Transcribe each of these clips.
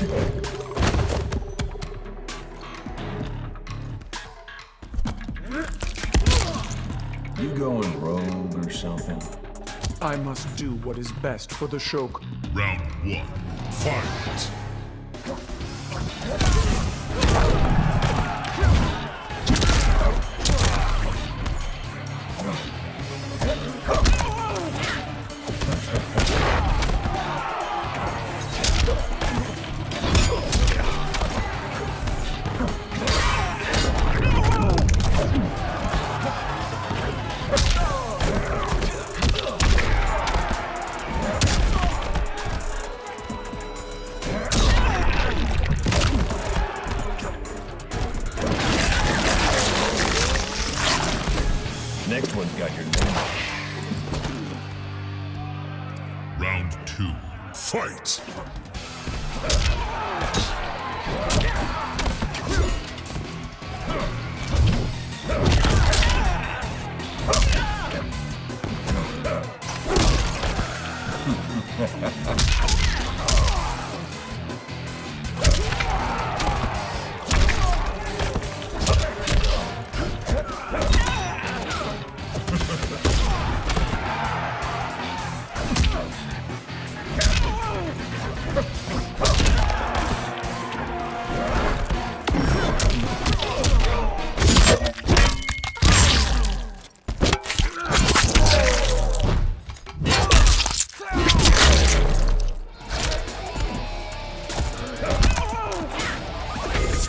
You going rogue or something? I must do what is best for the Shok. Round one. Fight! Next one's got your name. Round two. Fight!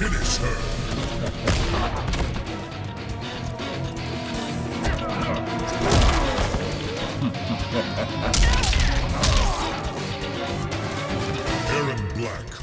Finish her! Erron Black